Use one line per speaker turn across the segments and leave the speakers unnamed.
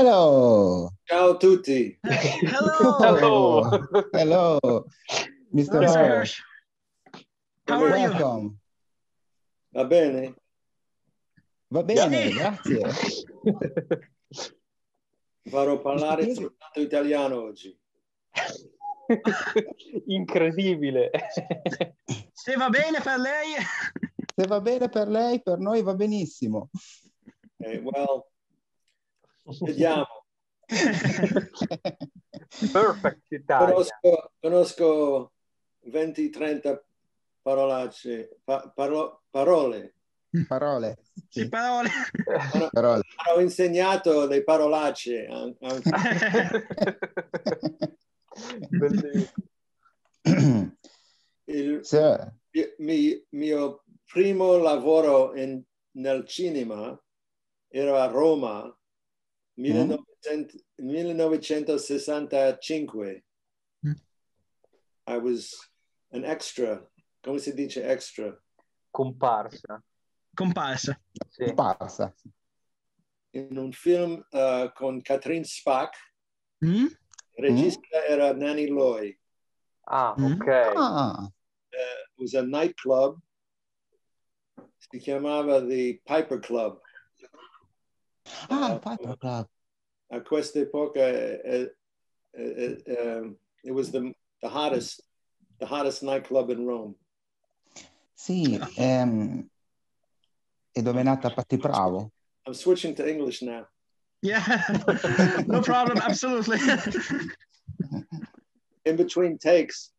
Hello.
Ciao tutti.
Hello.
Hello. Hello. Mr. Hirsch.
How are you?
Welcome.
Va bene?
Va bene,
Sì.
grazie.
Farò parlare soltanto italiano oggi.
Incredibile.
Se va bene per lei?
Se va bene per lei, per noi va benissimo.
Okay, well, vediamo.
Perfect Italia.
Conosco, conosco 20-30 parolacce, pa- paro- parole.
Parole.
Sì, parole.
Parole.
Ho insegnato le parolacce. Il
So,
mi- mio primo lavoro in- nel cinema era a Roma, 1900 1965.
Mm.
I was an extra. Come si dice extra?
Comparsa.
Comparsa.
Sì.
passa.
In un film uh, con Catherine Spack,
Mm?
il regista era Nanny Loy.
Ah,
Mm.
ok.
Ah,
It was a nightclub. Si chiamava the Piper Club.
Ah, Piper Club.
a questa epoca eh, eh, eh, um, it was the, the hottest the hottest nightclub in Rome.
Sì, ehm, e dove è nata Patty Pravo?
I'm switching to English now.
Yeah. no problem. Absolutely.
In between takes,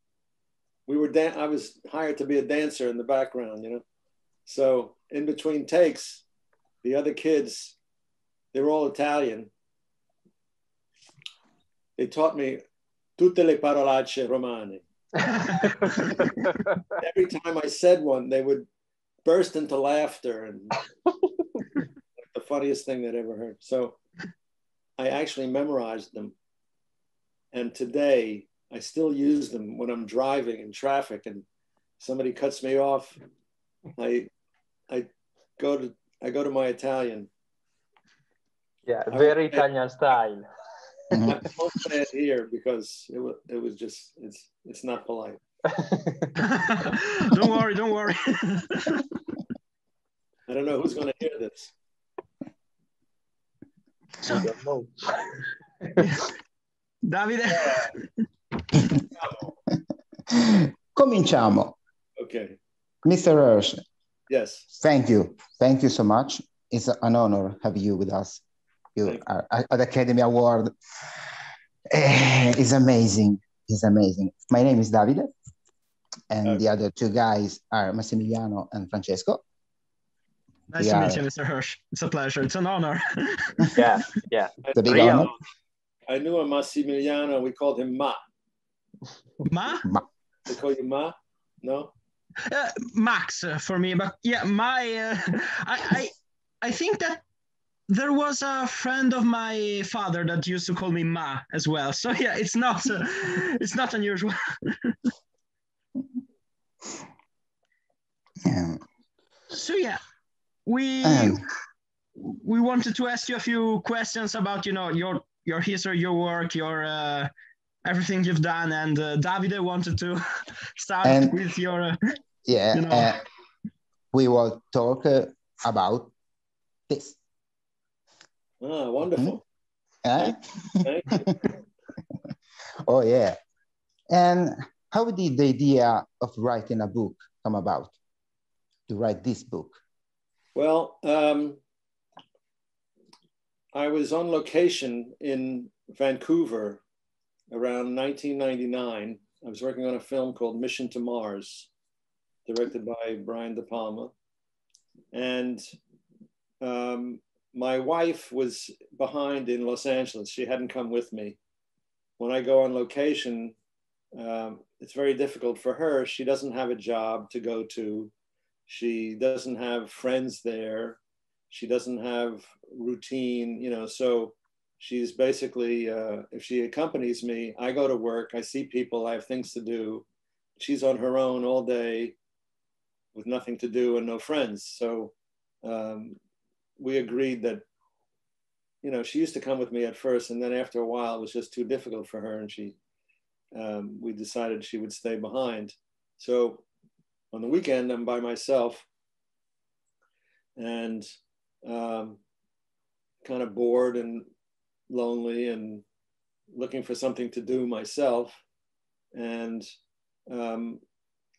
we were dan- I was hired to be a dancer in the background, you know. So in between takes, the other kids, they were all Italian. They taught me tutte le parolacce romane. every time I said one, they would burst into laughter and the funniest thing they'd ever heard. So I actually memorized them. And today I still use them when I'm driving in traffic and somebody cuts me off. I I go to I go to my Italian.
Yeah, very Italian style.
I won't say it here because it was it was just it's it's not polite.
don't worry. Don't worry.
I don't know who's going to hear this.
So,
I don't know.
Davide.
Cominciamo.
Okay.
Mr. Hirsch,
Yes.
thank you. Thank you so much. It's an honor to have you with us. You
Thank
are at the Academy Award. Eh, It's amazing. It's amazing. My name is Davide, and
Okay.
the other two guys are Massimiliano and Francesco.
Nice
Yeah.
to meet you, Mr. Hirsch. It's a pleasure. It's an honor.
Yeah, yeah.
The big
Real.
honor.
I knew a Massimiliano. We called him Ma.
Ma?
They call you Ma? No?
Uh, Max uh, for me, but yeah, my uh, I, I I think that there was a friend of my father that used to call me Ma as well. So yeah, it's not uh, it's not unusual.
Yeah.
So yeah, we
Um,
we wanted to ask you a few questions about you know your your history, your work, your uh, everything you've done, and uh, Davide wanted to start
And-
with your. Uh,
yeah.
You know.
uh, we will talk uh, about this.
Ah, wonderful. Thank you.
oh yeah. And how did the idea of writing a book come about? To write this book?
Well, um, I was on location in Vancouver around 1999. I was working on a film called Mission to Mars, directed by Brian De Palma. And um, my wife was behind in Los Angeles. She hadn't come with me. When I go on location, um, it's very difficult for her. She doesn't have a job to go to. She doesn't have friends there. She doesn't have routine, you know. So she's basically, uh, if she accompanies me, I go to work, I see people, I have things to do. She's on her own all day with nothing to do and no friends. So um, we agreed that you know, she used to come with me at first, and then after a while, it was just too difficult for her, and she, um, we decided she would stay behind. So on the weekend, I'm by myself, and um, kind of bored and lonely, and looking for something to do myself, and um,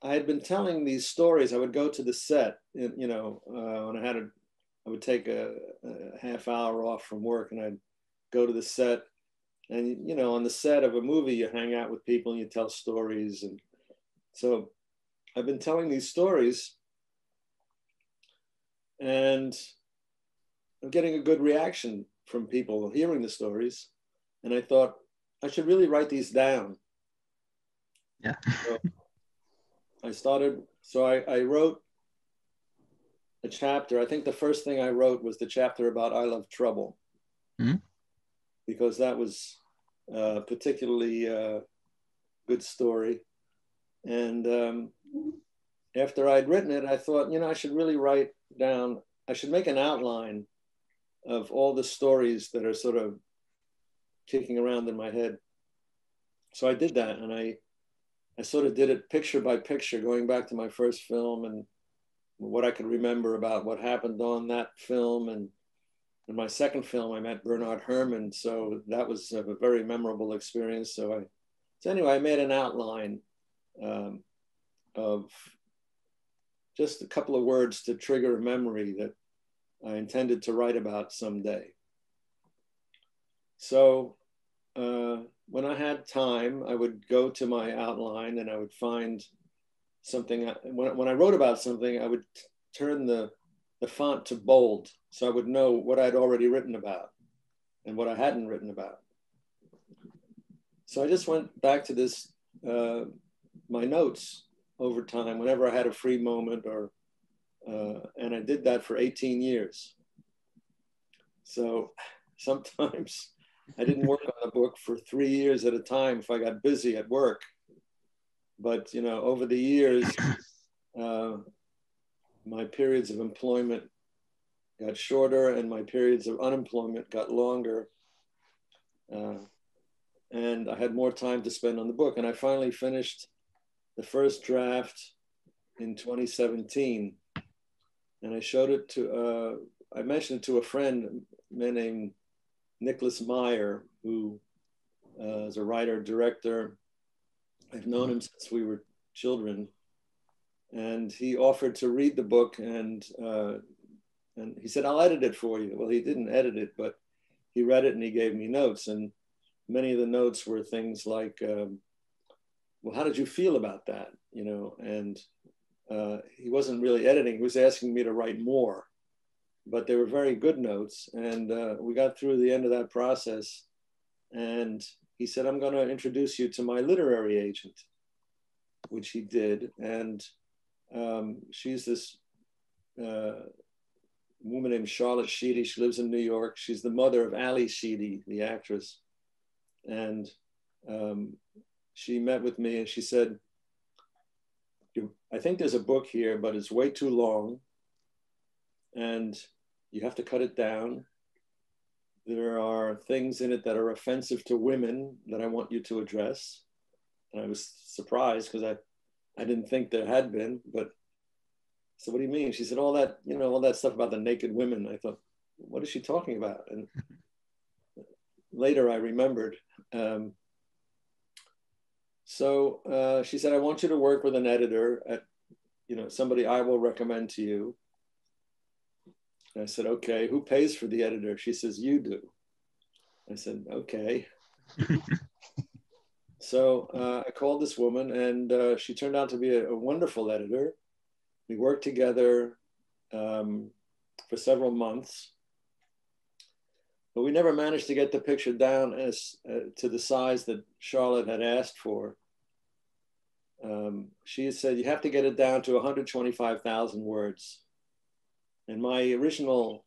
I had been telling these stories. I would go to the set, you know, uh, when I had a I would take a, a, half hour off from work and I'd go to the set. And, you know, on the set of a movie, you hang out with people and you tell stories. And so I've been telling these stories and I'm getting a good reaction from people hearing the stories. And I thought, I should really write these down.
Yeah.
So I started, so I, I wrote a chapter. I think the first thing I wrote was the chapter about I Love Trouble,
mm-hmm.
because that was a particularly uh, good story. And um, after I'd written it, I thought, you know, I should really write down, I should make an outline of all the stories that are sort of kicking around in my head. So I did that and I, I sort of did it picture by picture, going back to my first film and what I could remember about what happened on that film. And in my second film, I met Bernard Herrmann. So that was a very memorable experience. So I, so anyway, I made an outline um, of just a couple of words to trigger a memory that I intended to write about someday. So uh, when I had time, I would go to my outline and I would find something when, when I wrote about something, I would turn the, the font to bold so I would know what I'd already written about and what I hadn't written about. So I just went back to this, uh, my notes over time, whenever I had a free moment or, uh, and I did that for 18 years. So sometimes I didn't work on the book for three years at a time if I got busy at work but you know, over the years, uh, my periods of employment got shorter and my periods of unemployment got longer. Uh, and I had more time to spend on the book. And I finally finished the first draft in 2017. And I showed it to, uh, I mentioned it to a friend, a man named Nicholas Meyer, who uh, is a writer, director, I've known him since we were children, and he offered to read the book, and uh, and he said, "I'll edit it for you." Well, he didn't edit it, but he read it and he gave me notes, and many of the notes were things like, um, "Well, how did you feel about that?" You know, and uh, he wasn't really editing; he was asking me to write more, but they were very good notes, and uh, we got through the end of that process, and he said, I'm going to introduce you to my literary agent, which he did. And um, she's this uh, woman named Charlotte Sheedy. She lives in New York. She's the mother of Ally Sheedy, the actress. And um, she met with me and she said, I think there's a book here, but it's way too long. And you have to cut it down there are things in it that are offensive to women that I want you to address. And I was surprised because I, I didn't think there had been, but so what do you mean? She said, all that, you know, all that stuff about the naked women. I thought, what is she talking about? And later I remembered. Um, so uh, she said, I want you to work with an editor at, you know, somebody I will recommend to you. I said, okay, who pays for the editor? She says, you do. I said, okay. so uh, I called this woman and uh, she turned out to be a, a, wonderful editor. We worked together um, for several months, but we never managed to get the picture down as uh, to the size that Charlotte had asked for. Um, she said, you have to get it down to 125,000 words and my original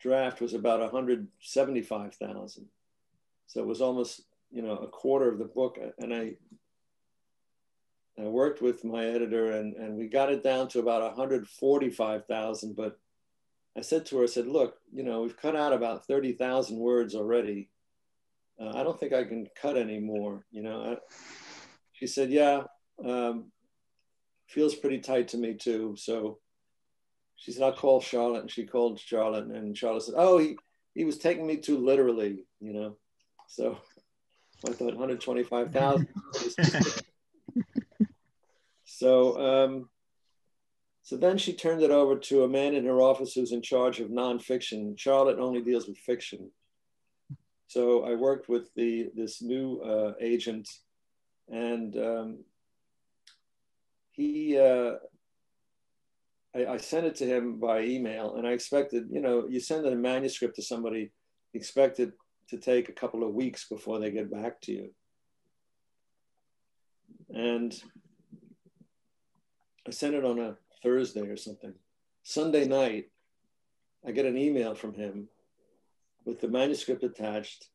draft was about 175,000. So it was almost, you know, a quarter of the book. And I, I worked with my editor and, and we got it down to about 145,000, but I said to her, I said, look, you know, we've cut out about 30,000 words already. Uh, I don't think I can cut any more, you know. I, she said, yeah, um, feels pretty tight to me too. So she said, I'll call Charlotte. And she called Charlotte and Charlotte said, oh, he, he was taking me too literally, you know. So I thought 125,000. so, um, so then she turned it over to a man in her office who's in charge of nonfiction. Charlotte only deals with fiction. So I worked with the this new uh, agent, and um, he uh, I, I, sent it to him by email, and I expected, you know, you send a manuscript to somebody, expect it to take a couple of weeks before they get back to you. And I sent it on a Thursday or something. Sunday night, I get an email from him with the manuscript attached,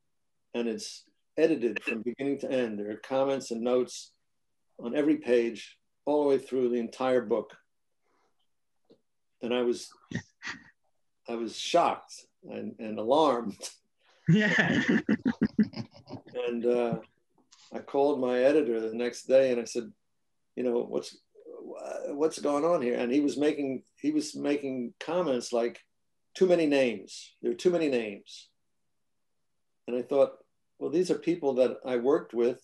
and it's edited from beginning to end. There are comments and notes on every page, all the way through the entire book. And I was, I was shocked and, and alarmed.
Yeah.
and uh, I called my editor the next day and I said, you know, what's what's going on here? And he was making he was making comments like too many names. There are too many names. And I thought, well, these are people that I worked with,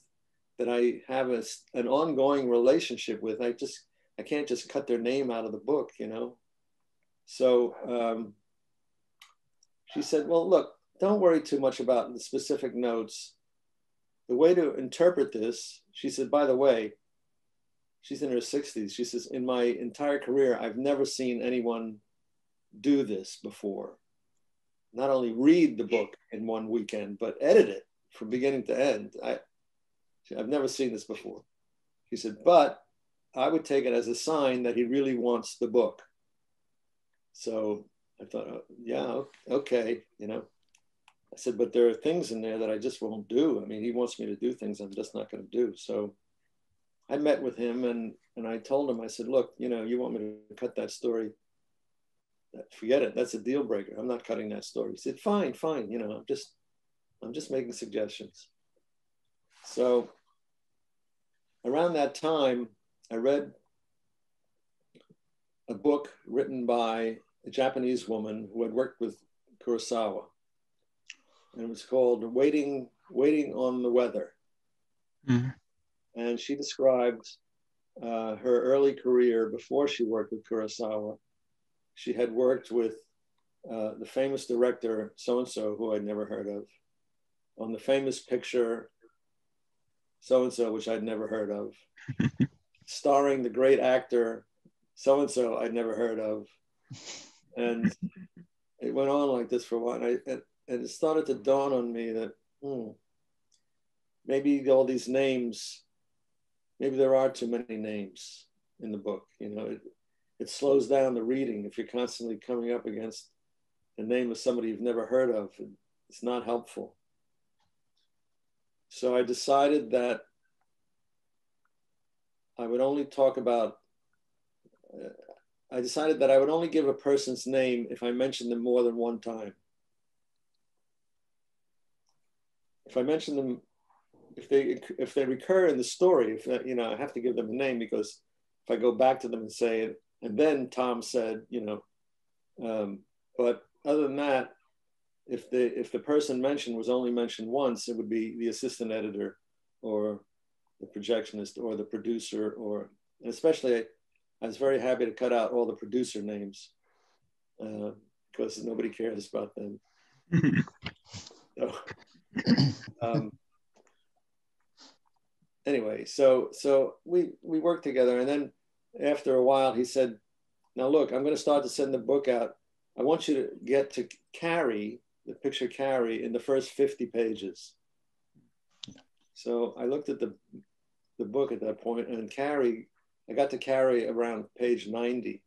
that I have a, an ongoing relationship with. I just I can't just cut their name out of the book, you know. So um, she said, well, look, don't worry too much about the specific notes. The way to interpret this, she said, by the way, she's in her 60s. She says, In my entire career, I've never seen anyone do this before. Not only read the book in one weekend, but edit it from beginning to end. I, I've never seen this before. She said, But I would take it as a sign that he really wants the book. So I thought, oh, yeah, okay, you know. I said, but there are things in there that I just won't do. I mean, he wants me to do things I'm just not going to do. So I met with him and and I told him, I said, look, you know, you want me to cut that story? Forget it. That's a deal breaker. I'm not cutting that story. He said, fine, fine. You know, I'm just I'm just making suggestions. So around that time, I read a book written by a Japanese woman who had worked with Kurosawa. And it was called Waiting, Waiting on the Weather. Mm-hmm and she described uh, her early career before she worked with Kurosawa. She had worked with uh, the famous director so and so, who I'd never heard of, on the famous picture so and so, which I'd never heard of, starring the great actor so and so, I'd never heard of. And it went on like this for a while. And, I, and, and it started to dawn on me that hmm, maybe all these names maybe there are too many names in the book. You know, it, it slows down the reading if you're constantly coming up against the name of somebody you've never heard of. It's not helpful. So I decided that I would only talk about. I decided that I would only give a person's name if I mentioned them more than one time. If I mention them if they if they recur in the story, if you know, I have to give them a name because if I go back to them and say, it, and then Tom said, you know, um, but other than that, if the if the person mentioned was only mentioned once, it would be the assistant editor or the projectionist or the producer or especially I, was very happy to cut out all the producer names uh, because nobody cares about them. so, um, anyway, so so we we worked together, and then after a while, he said, "Now look, I'm going to start to send the book out. I want you to get to Carrie the picture Carrie in the first 50 pages." So I looked at the the book at that point, and Carrie, I got to Carrie around page 90.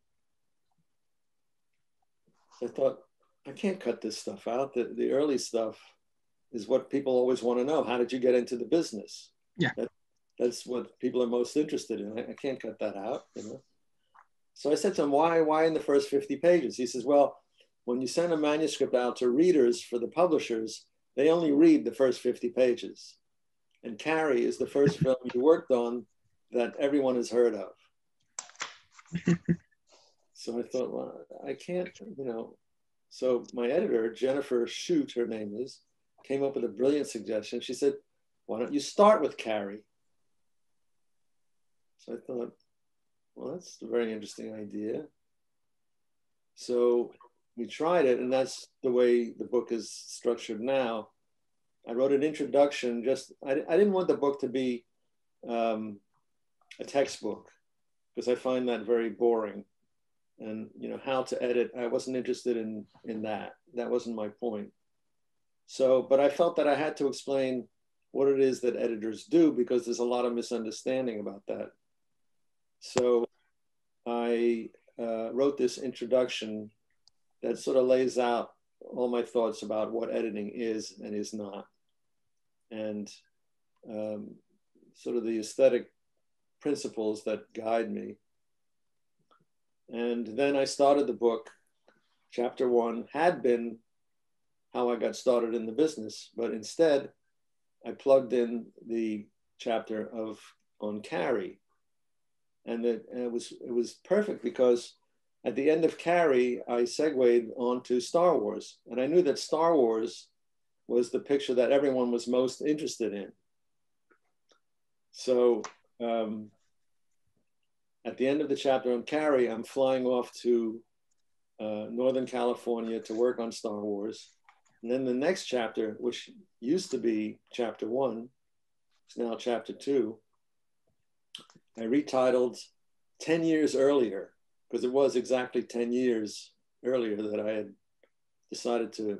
I thought, I can't cut this stuff out. The, the early stuff is what people always want to know. How did you get into the business?
Yeah.
That, that's what people are most interested in. I, I can't cut that out, you know. So I said to him, why, why in the first 50 pages? He says, well, when you send a manuscript out to readers for the publishers, they only read the first 50 pages. And Carrie is the first film you worked on that everyone has heard of. so I thought, well, I can't, you know. So my editor, Jennifer Shute, her name is, came up with a brilliant suggestion. She said, why don't you start with Carrie? So I thought, well, that's a very interesting idea. So we tried it, and that's the way the book is structured now. I wrote an introduction. Just I, I didn't want the book to be um, a textbook because I find that very boring. And you know how to edit. I wasn't interested in in that. That wasn't my point. So, but I felt that I had to explain what it is that editors do because there's a lot of misunderstanding about that. So, I uh, wrote this introduction that sort of lays out all my thoughts about what editing is and is not, and um, sort of the aesthetic principles that guide me. And then I started the book. Chapter one had been how I got started in the business, but instead I plugged in the chapter of on Carrie, and it, and it was it was perfect because at the end of Carrie, I segued onto Star Wars. And I knew that Star Wars was the picture that everyone was most interested in. So um, at the end of the chapter on Carrie, I'm flying off to uh, Northern California to work on Star Wars. And then the next chapter, which used to be chapter one, is now chapter two. I retitled 10 years earlier because it was exactly 10 years earlier that I had decided to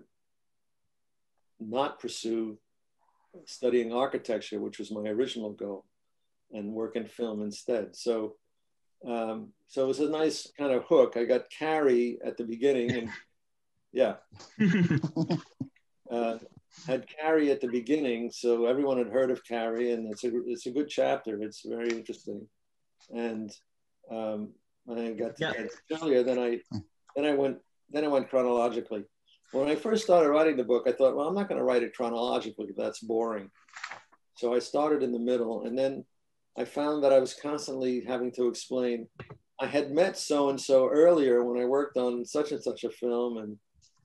not pursue studying architecture, which was my original goal, and work in film instead. So, um, so it was a nice kind of hook. I got Carrie at the beginning, and yeah, uh, had Carrie at the beginning, so everyone had heard of Carrie, and it's a it's a good chapter. It's very interesting, and um, when I got to yeah. earlier, then I then I went then I went chronologically. When I first started writing the book, I thought, well, I'm not going to write it chronologically. That's boring. So I started in the middle, and then I found that I was constantly having to explain. I had met so and so earlier when I worked on such and such a film, and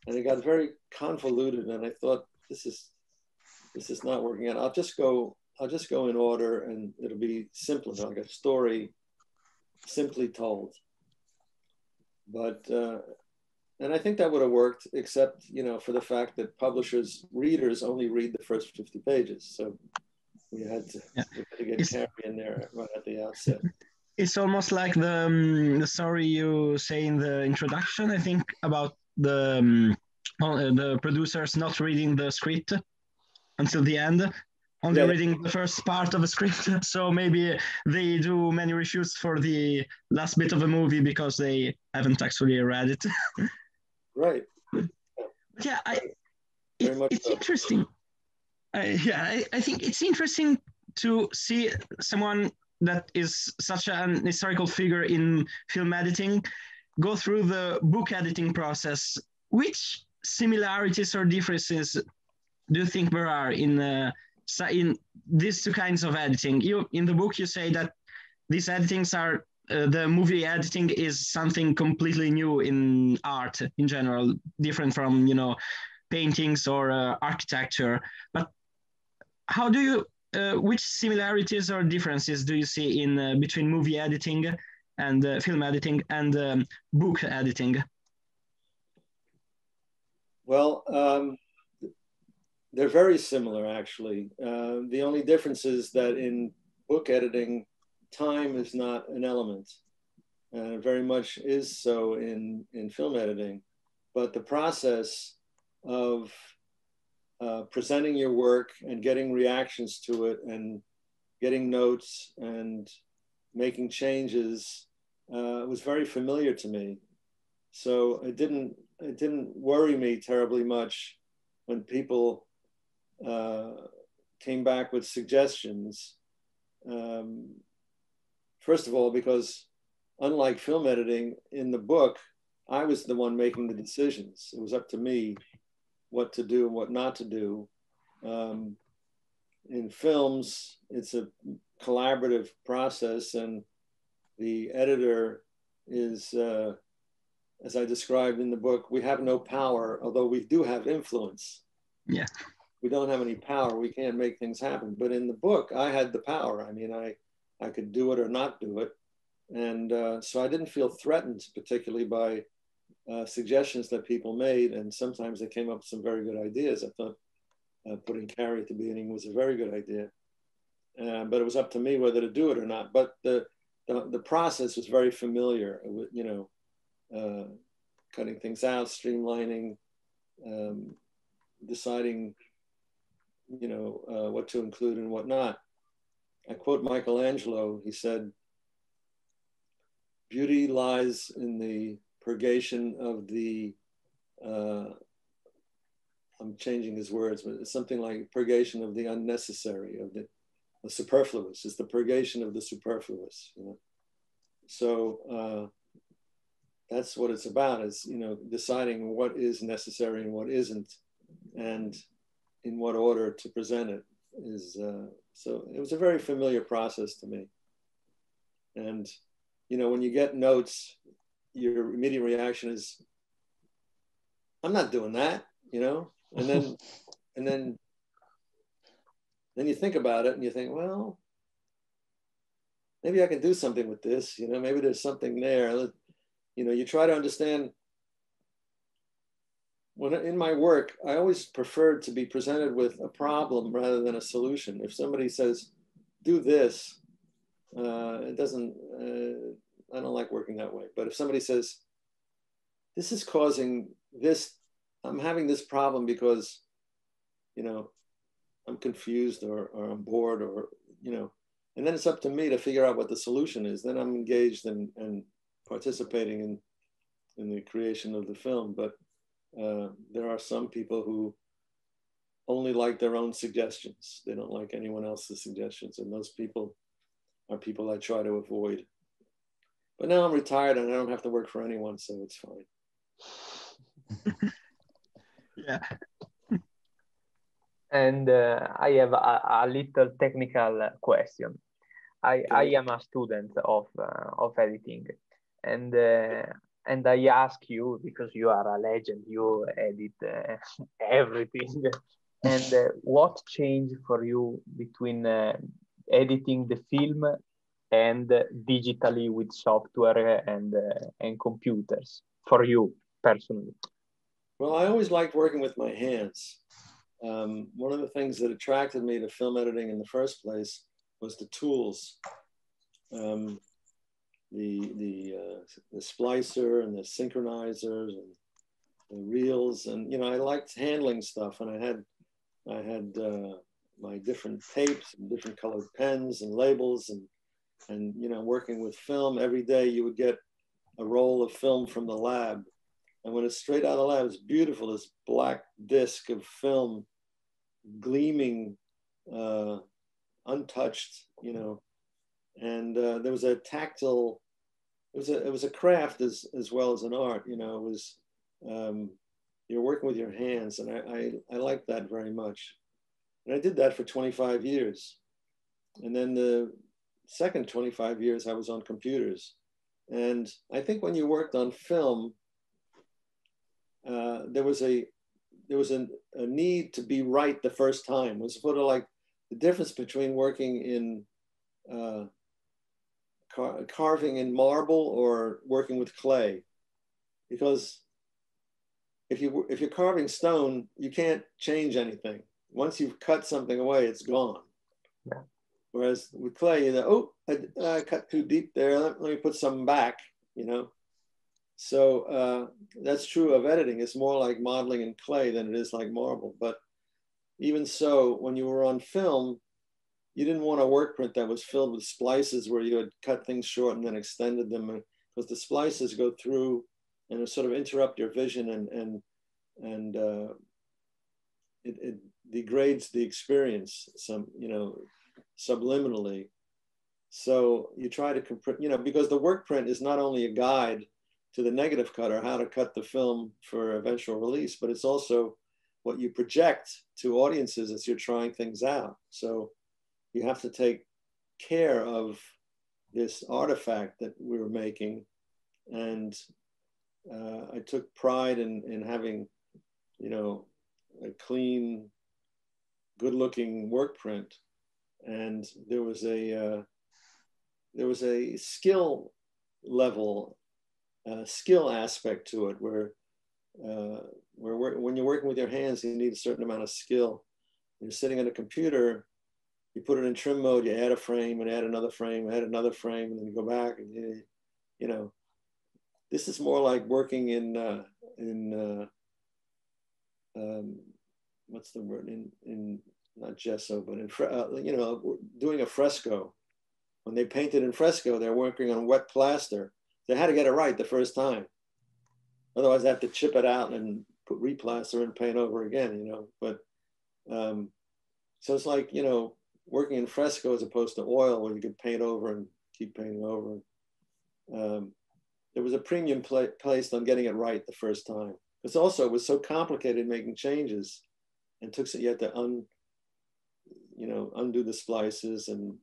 and it got very convoluted. And I thought, this is this is not working out. I'll just go. I'll just go in order, and it'll be simpler, like a story simply told. But, uh, and I think that would have worked, except, you know, for the fact that publishers, readers only read the first 50 pages. So we had to, yeah. we had to get Carrie in there right at the outset.
It's almost like the, um, the story you say in the introduction, I think, about the, um, uh, the producers not reading the script until the end only yeah. reading the first part of a script. So maybe they do many reshoots for the last bit of a movie because they haven't actually read it.
right.
Yeah, I, it, it's so. interesting. Uh, yeah, I, I think it's interesting to see someone that is such an historical figure in film editing go through the book editing process. Which similarities or differences do you think there are in uh, in these two kinds of editing you in the book you say that these editings are uh, the movie editing is something completely new in art in general different from you know paintings or uh, architecture but how do you uh, which similarities or differences do you see in uh, between movie editing and uh, film editing and um, book editing
well um, they're very similar, actually. Uh, the only difference is that in book editing, time is not an element. Uh, very much is so in, in film editing. But the process of uh, presenting your work and getting reactions to it and getting notes and making changes uh, was very familiar to me. So it didn't, it didn't worry me terribly much when people uh, came back with suggestions. Um, first of all, because unlike film editing, in the book, I was the one making the decisions. It was up to me what to do and what not to do. Um, in films, it's a collaborative process, and the editor is, uh, as I described in the book, we have no power, although we do have influence.
Yeah.
We don't have any power. We can't make things happen. But in the book, I had the power. I mean, I, I could do it or not do it. And uh, so I didn't feel threatened particularly by uh, suggestions that people made. And sometimes they came up with some very good ideas. I thought uh, putting Carrie at the beginning was a very good idea. Uh, but it was up to me whether to do it or not. But the, the, the process was very familiar, with, you know, uh, cutting things out, streamlining, um, deciding, you know, uh, what to include and what not. I quote Michelangelo, he said, beauty lies in the purgation of the, uh, I'm changing his words, but it's something like purgation of the unnecessary, of the, the superfluous. It's the purgation of the superfluous. You know? So uh, that's what it's about is, you know, deciding what is necessary and what isn't, and in what order to present it is, uh, so it was a very familiar process to me. And, you know, when you get notes, your immediate reaction is, I'm not doing that, you know? And then, and then, then you think about it and you think, well, maybe I can do something with this, you know, maybe there's something there. You know, you try to understand when in my work, I always preferred to be presented with a problem rather than a solution. If somebody says, do this, uh, it doesn't, uh, I don't like working that way. But if somebody says, this is causing this, I'm having this problem because, you know, I'm confused or, or I'm bored or, you know, and then it's up to me to figure out what the solution is. Then I'm engaged and in, in participating in, in the creation of the film. But uh, there are some people who only like their own suggestions. They don't like anyone else's suggestions. And those people are people I try to avoid. But now I'm retired and I don't have to work for anyone, so it's
fine. yeah.
And uh, I have a, a, little technical question. I, okay. I am a student of, uh, of editing and uh, and I ask you because you are a legend, you edit uh, everything. and uh, what changed for you between uh, editing the film and digitally with software and uh, and computers for you personally?
Well, I always liked working with my hands. Um, one of the things that attracted me to film editing in the first place was the tools. Um, the the uh, the splicer and the synchronizers and the reels and you know I liked handling stuff and I had I had uh, my different tapes and different colored pens and labels and and you know working with film every day you would get a roll of film from the lab and when it's straight out of the lab it's beautiful this black disc of film gleaming uh, untouched you know and uh, there was a tactile it was a it was a craft as as well as an art. You know, it was um, you're working with your hands, and I, I I liked that very much. And I did that for 25 years, and then the second 25 years I was on computers, and I think when you worked on film, uh, there was a there was a, a need to be right the first time. It was sort of like the difference between working in uh, car carving in marble or working with clay because if you if you're carving stone you can't change anything once you've cut something away it's gone yeah. Whereas with clay you know oh I, I cut too deep there. Let, let, me put some back you know? So uh, that's true of editing. It's more like modeling in clay than it is like marble. But even so when you were on film you didn't want a work print that was filled with splices where you had cut things short and then extended them because the splices go through and sort of interrupt your vision and and and uh, it, it degrades the experience some you know subliminally so you try to you know because the work print is not only a guide to the negative cut or how to cut the film for eventual release, but it's also what you project to audiences as you're trying things out. So you have to take care of this artifact that we were making. And uh, I took pride in, in having, you know, a clean, good looking work print. And there was a, uh, there was a skill level, uh, skill aspect to it where, uh, where when you're working with your hands, you need a certain amount of skill. You're sitting on a computer, you put it in trim mode, you add a frame and add another frame, add another frame, and then you go back and you, you know, this is more like working in uh, in uh, um, what's the word in in not gesso, but in uh, you know doing a fresco. When they painted in fresco, they're working on wet plaster. They had to get it right the first time. Otherwise, they have to chip it out and put replaster and paint over again. You know, but um, so it's like you know working in fresco as opposed to oil where you could paint over and keep painting over. Um, there was a premium pla placed on getting it right the first time. Because also it was so complicated making changes and took so you had to un, you know, undo the splices and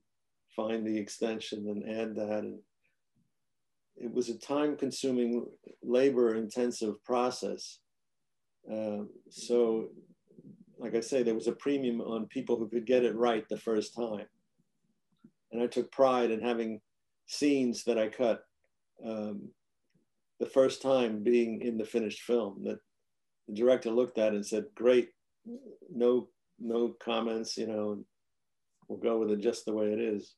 find the extension and add that. And it was a time consuming, labor intensive process. Uh, so like I say, there was a premium on people who could get it right the first time. And I took pride in having scenes that I cut um, the first time being in the finished film that the director looked at and said, great, no, no comments, you know, we'll go with it just the way it is.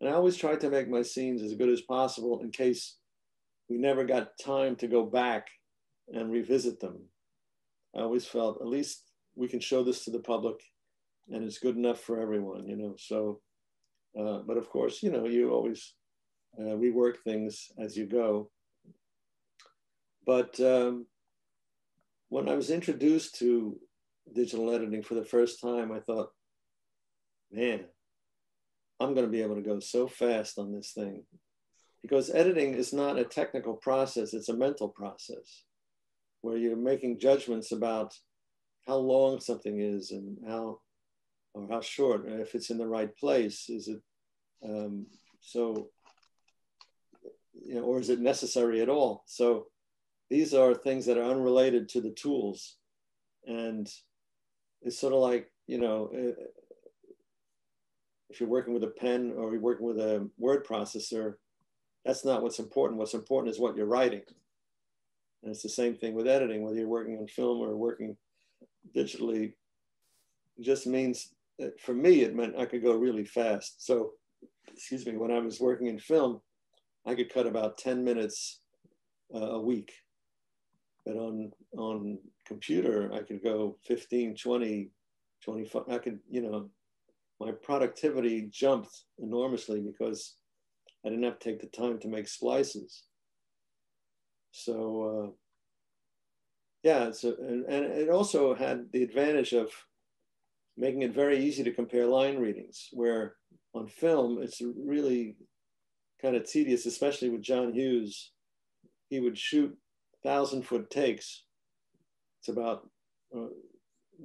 And I always tried to make my scenes as good as possible in case we never got time to go back and revisit them. I always felt at least we can show this to the public and it's good enough for everyone, you know. So, uh, but of course, you know, you always uh, rework things as you go. But um, when I was introduced to digital editing for the first time, I thought, man, I'm going to be able to go so fast on this thing. Because editing is not a technical process, it's a mental process where you're making judgments about how long something is and how or how short, if it's in the right place, is it um, so, you know, or is it necessary at all? So these are things that are unrelated to the tools. And it's sort of like, you know, if you're working with a pen or you're working with a word processor, that's not what's important. What's important is what you're writing. And it's the same thing with editing, whether you're working on film or working digitally It just means for me it meant i could go really fast so excuse me when i was working in film i could cut about 10 minutes uh, a week but on on computer i could go 15 20 25 i could you know my productivity jumped enormously because i didn't have to take the time to make splices so uh, yeah, it's a, and, and it also had the advantage of making it very easy to compare line readings, where on film it's really kind of tedious, especially with John Hughes. He would shoot thousand foot takes. It's about uh,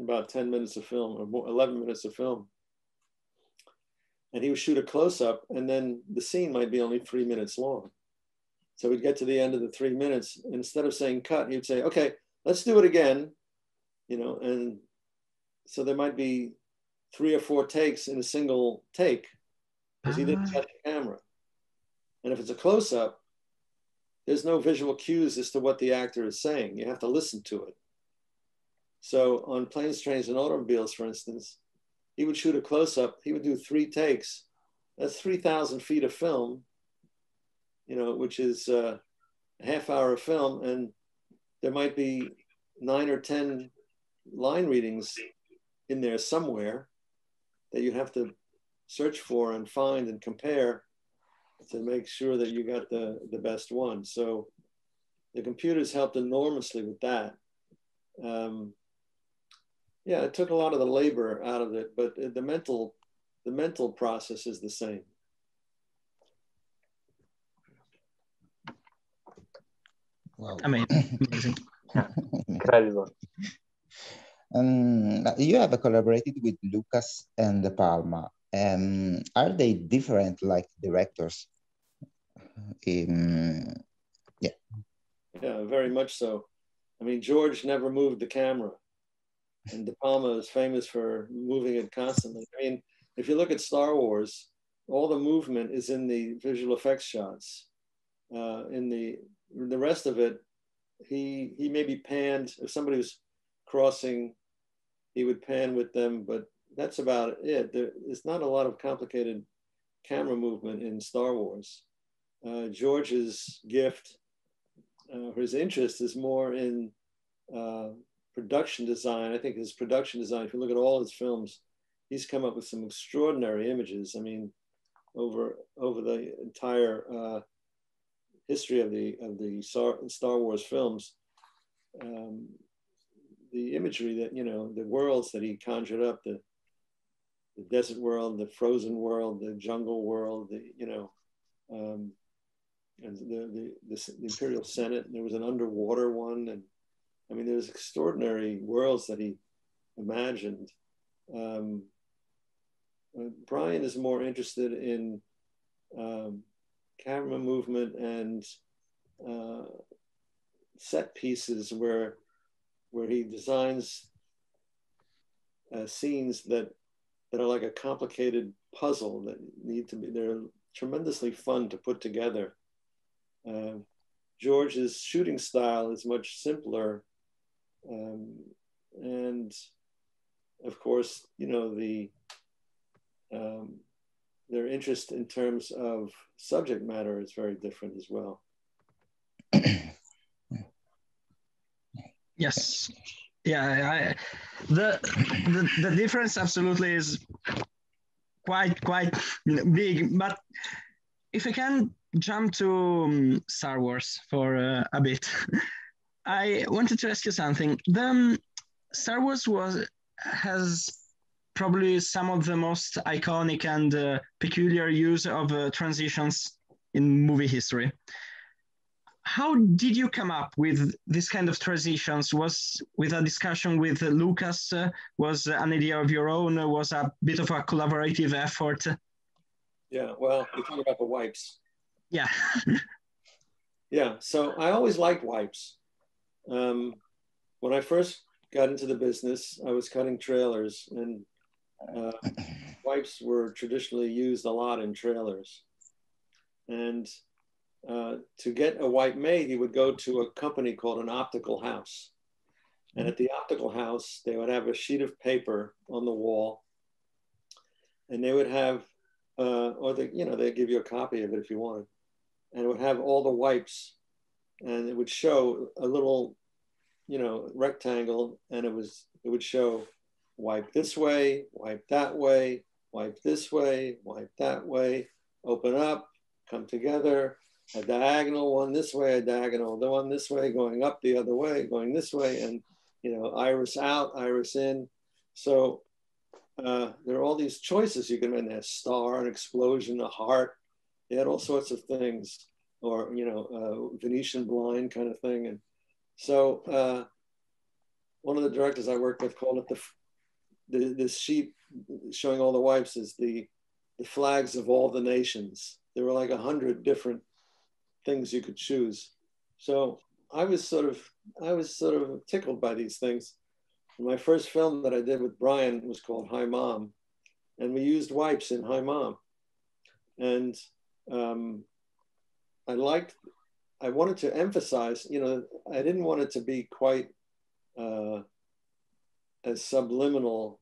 about 10 minutes of film or 11 minutes of film. And he would shoot a close up, and then the scene might be only three minutes long. So we'd get to the end of the three minutes, and instead of saying cut, he'd say, okay, let's do it again, you know, and so there might be three or four takes in a single take because he didn't ah. touch the camera. And if it's a close up, there's no visual cues as to what the actor is saying. You have to listen to it. So on planes, trains, and automobiles, for instance, he would shoot a close up. He would do three takes. That's 3,000 feet of film, you know, which is uh, a half hour of film. And there might be nine or 10 line readings in there somewhere that you have to search for and find and compare to make sure that you got the, the best one. So the computers helped enormously with that. Um, yeah, it took a lot of the labor out of it, but the mental, the mental process is the same.
wow. amazing. amazing.
Incredible.
Um, you have collaborated with Lucas and De Palma. Um, are they different like directors? Um, yeah.
Yeah, very much so. I mean, George never moved the camera, and De Palma is famous for moving it constantly. I mean, if you look at Star Wars, all the movement is in the visual effects shots. Uh, in the the rest of it, he he may be panned if somebody was crossing, he would pan with them, but that's about it. There, there's not a lot of complicated camera movement in Star Wars. Uh, George's gift, uh, his interest is more in uh, production design. I think his production design, if you look at all his films, he's come up with some extraordinary images. I mean, over over the entire uh, history of the of the Star, Wars films, um, the imagery that you know, the worlds that he conjured up, the the desert world, the frozen world, the jungle world, the you know, um, and the, the, the the Imperial Senate. There was an underwater one, and I mean, there's extraordinary worlds that he imagined. Um, uh, Brian is more interested in um, camera movement and uh, set pieces where where he designs uh, scenes that that are like a complicated puzzle that need to be they're tremendously fun to put together. Uh, George's shooting style is much simpler, um, and of course, you know the um, their interest in terms of subject matter is very different as well.
yes. Yeah, I, the, the the difference absolutely is quite quite big. But if I can jump to um, Star Wars for uh, a bit, I wanted to ask you something. The um, Star Wars was has probably some of the most iconic and uh, peculiar use of uh, transitions in movie history. How did you come up with this kind of transitions? Was with a discussion with Lucas? Uh, was an idea of your own? Was a bit of a collaborative effort?
Yeah, well, you're talking about the wipes.
Yeah.
yeah, so I always liked wipes. Um, when I first got into the business, I was cutting trailers, and uh, wipes were traditionally used a lot in trailers. And uh, to get a wipe made, you would go to a company called an optical house. And at the optical house, they would have a sheet of paper on the wall, and they would have, uh, or they, you know, they'd give you a copy of it if you wanted, and it would have all the wipes, and it would show a little, you know, rectangle, and it was, it would show wipe this way, wipe that way, wipe this way, wipe that way, open up, come together, a diagonal one this way, a diagonal the one this way, going up the other way, going this way, and you know, iris out, iris in. So uh, there are all these choices you can make. A star, an explosion, a heart. They had all sorts of things, or you know, uh, Venetian blind kind of thing. And so uh, one of the directors I worked with called it the the, this sheet showing all the wipes is the, the flags of all the nations. There were like a hundred different things you could choose. So I was sort of, I was sort of tickled by these things. My first film that I did with Brian was called Hi Mom, and we used wipes in Hi Mom. And um, I liked, I wanted to emphasize, you know, I didn't want it to be quite uh, as subliminal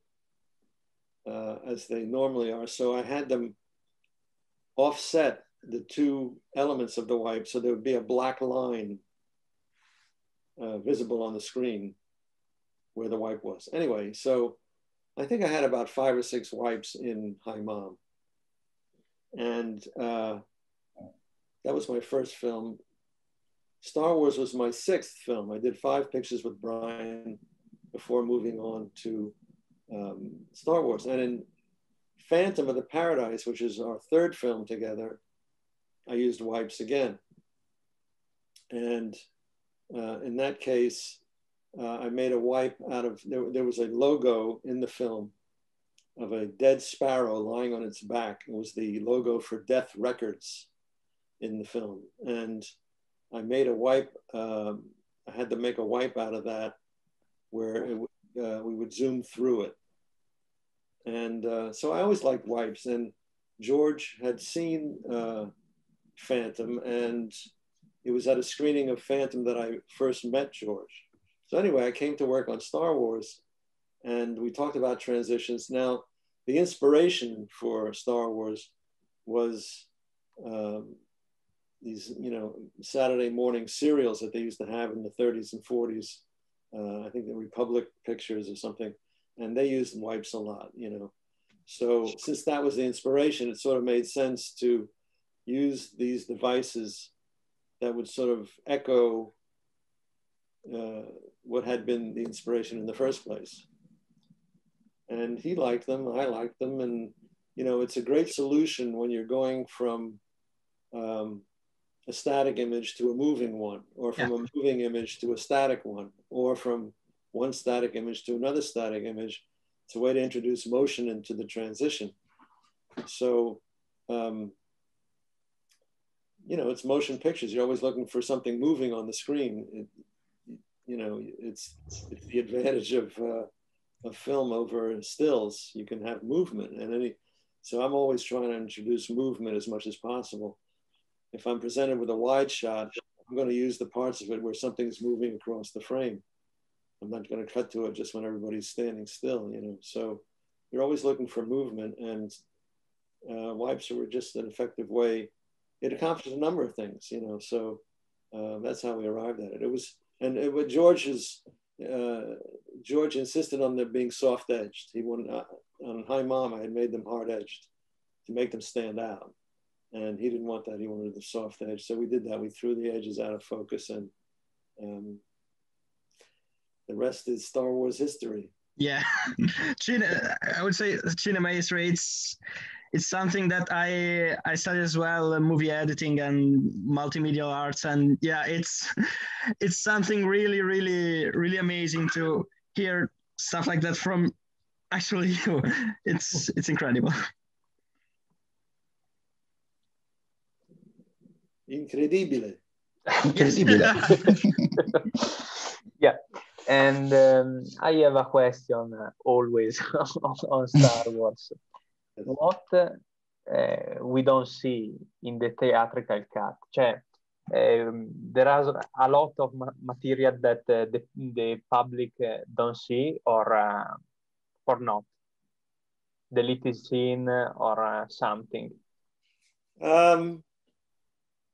uh, as they normally are. So I had them offset the two elements of the wipe so there would be a black line uh, visible on the screen where the wipe was. Anyway, so I think I had about five or six wipes in Hi Mom. And uh, that was my first film. Star Wars was my sixth film. I did five pictures with Brian before moving on to um, Star Wars. And in Phantom of the Paradise, which is our third film together, I used wipes again. And uh, in that case, uh, I made a wipe out of, there, there was a logo in the film of a dead sparrow lying on its back. It was the logo for Death Records in the film. And I made a wipe, um, I had to make a wipe out of that where it, uh, we would zoom through it. And uh, so I always liked wipes. And George had seen uh, Phantom, and it was at a screening of Phantom that I first met George. So anyway, I came to work on Star Wars, and we talked about transitions. Now, the inspiration for Star Wars was um, these, you know, Saturday morning serials that they used to have in the 30s and 40s. Uh, I think the Republic Pictures or something, and they used wipes a lot, you know. So since that was the inspiration, it sort of made sense to use these devices that would sort of echo uh, what had been the inspiration in the first place. And he liked them, I liked them, and you know, it's a great solution when you're going from um, a static image to a moving one, or from yeah. a moving image to a static one, or from one static image to another static image. It's a way to introduce motion into the transition. So, um, you know, it's motion pictures. You're always looking for something moving on the screen. It, you know, it's, it's, the advantage of, uh, of film over stills. You can have movement and any. So I'm always trying to introduce movement as much as possible if I'm presented with a wide shot, I'm going to use the parts of it where something's moving across the frame. I'm not going to cut to it just when everybody's standing still, you know. So you're always looking for movement, and uh, wipes were just an effective way. It accomplished a number of things, you know. So uh, that's how we arrived at it. It was, and it, what George is, uh, George insisted on them being soft edged. He wanted uh, on Hi Mom, I had made them hard edged to make them stand out and he didn't want that. He wanted the soft edge. So we did that. We threw the edges out of focus, and um, the rest is Star Wars history.
Yeah, China. I would say cinema history. It's it's something that I I study as well, uh, movie editing and multimedia arts, and yeah, it's it's something really, really, really amazing to hear stuff like that from actually you. It's it's incredible.
Incredibile.
Incredibile.
yeah. And um, I have a question uh, always on Star Wars. What uh, we don't see in the theatrical cut? Cioè, um, there are a lot of ma material that uh, the, the public uh, don't see or, uh, or not. Deleted scene or uh, something.
Um,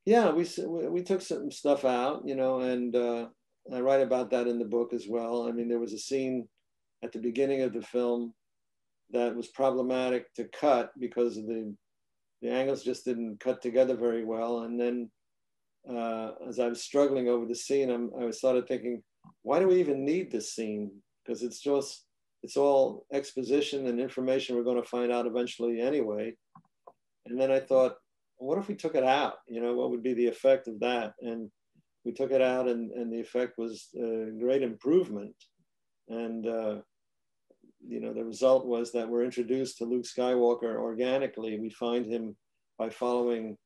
yeah, we we took some stuff out, you know, and uh, I write about that in the book as well. I mean, there was a scene at the beginning of the film that was problematic to cut because of the the angles just didn't cut together very well. And then uh, as I was struggling over the scene, I'm, I started thinking, why do we even need this scene? Because it's just it's all exposition and information we're going to find out eventually anyway. And then I thought, what if we took it out? You know, what would be the effect of that? And we took it out, and, and the effect was a great improvement. And, uh, you know, the result was that we're introduced to Luke Skywalker organically. We find him by following,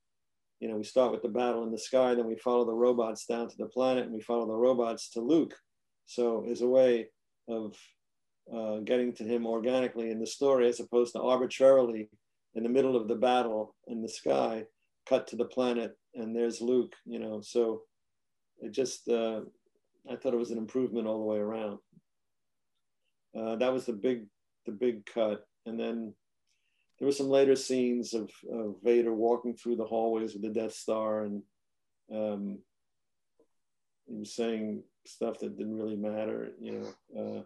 you know, we start with the battle in the sky, then we follow the robots down to the planet, and we follow the robots to Luke. So, as a way of uh, getting to him organically in the story, as opposed to arbitrarily in the middle of the battle in the sky, cut to the planet, and there's Luke, you know. So it just, uh, I thought it was an improvement all the way around. Uh, that was the big, the big cut. And then there were some later scenes of, of Vader walking through the hallways of the Death Star, and um, he was saying stuff that didn't really matter, you know. Uh,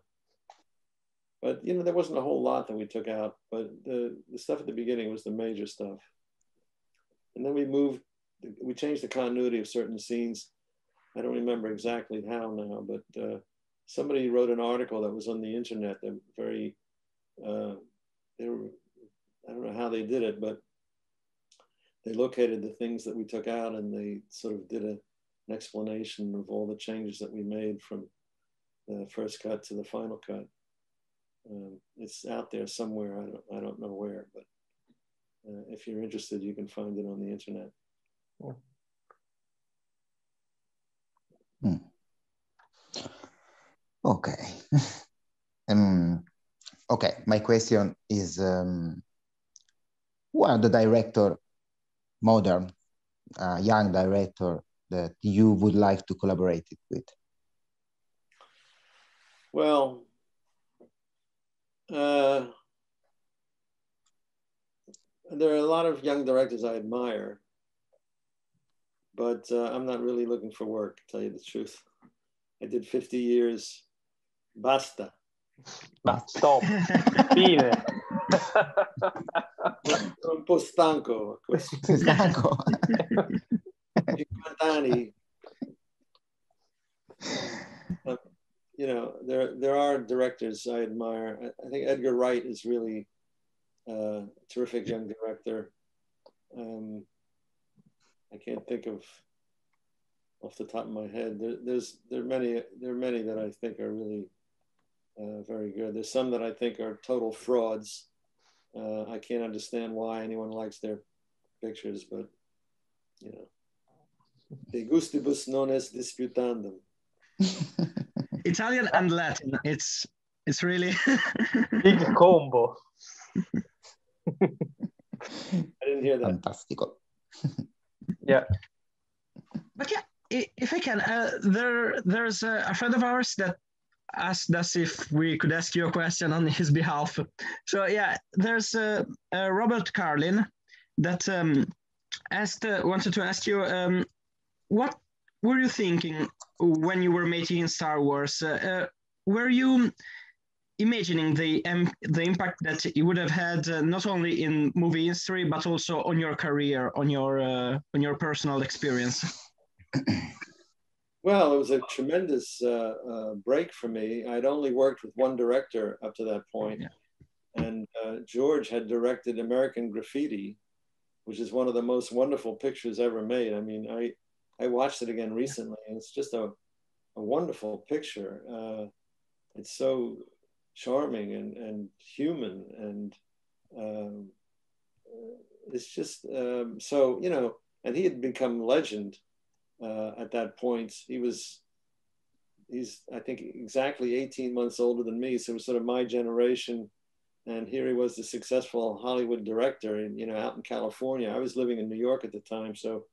but you know, there wasn't a whole lot that we took out, but the, the stuff at the beginning was the major stuff. And then we moved, we changed the continuity of certain scenes. I don't remember exactly how now, but uh, somebody wrote an article that was on the internet that very, uh, they were, I don't know how they did it, but they located the things that we took out and they sort of did a, an explanation of all the changes that we made from the first cut to the final cut. Um, it's out there somewhere. I don't, I don't know where, but uh, if you're interested, you can find it on the internet.
Hmm. Okay. um, okay, my question is um, who are the director, modern, uh, young director that you would like to collaborate with?
Well, uh, there are a lot of young directors I admire, but uh, I'm not really looking for work, to tell you the truth. I did 50 years. Basta.
Ma stop. Fine.
Sono un po' stanco.
Stanco.
50 anni. Uh, you know, there there are directors I admire. I, I think Edgar Wright is really uh, a terrific young director. Um, I can't think of off the top of my head. There, there's there are many there are many that I think are really uh, very good. There's some that I think are total frauds. Uh, I can't understand why anyone likes their pictures, but you know, de gustibus non est disputandum.
Italian and Latin. It's it's really
Big combo.
I didn't hear that.
Fantastico.
Yeah.
but yeah if i can uh, there there's a, a friend of ours that asked us if we could ask you a question on his behalf so yeah there's uh, uh, robert carlin that um, asked uh, wanted to ask you um, what were you thinking when you were making star wars uh, uh, were you imagining the um, the impact that it would have had uh, not only in movie history but also on your career on your uh, on your personal experience
Well, it was a tremendous uh, uh, break for me. I'd only worked with one director up to that point,
Yeah.
and uh, George had directed American Graffiti, which is one of the most wonderful pictures ever made. I mean, I I watched it again recently, and it's just a a wonderful picture. Uh, it's so charming and and human, and um, it's just um, so you know. And he had become legend uh, at that point. He was, he's, I think, exactly 18 months older than me. So it was sort of my generation. And here he was, the successful Hollywood director, and you know, out in California. I was living in New York at the time, so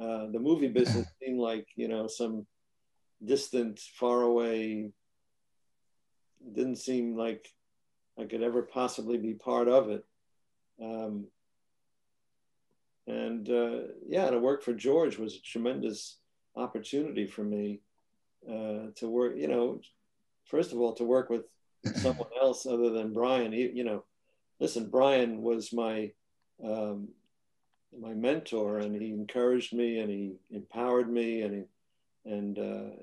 uh, the movie business seemed like you know some distant, far away. Didn't seem like I could ever possibly be part of it. Um, and uh, yeah, to work for George was a tremendous opportunity for me uh, to work. You know, first of all, to work with someone else other than Brian. He, you know, listen, Brian was my um, my mentor, and he encouraged me, and he empowered me, and he and uh,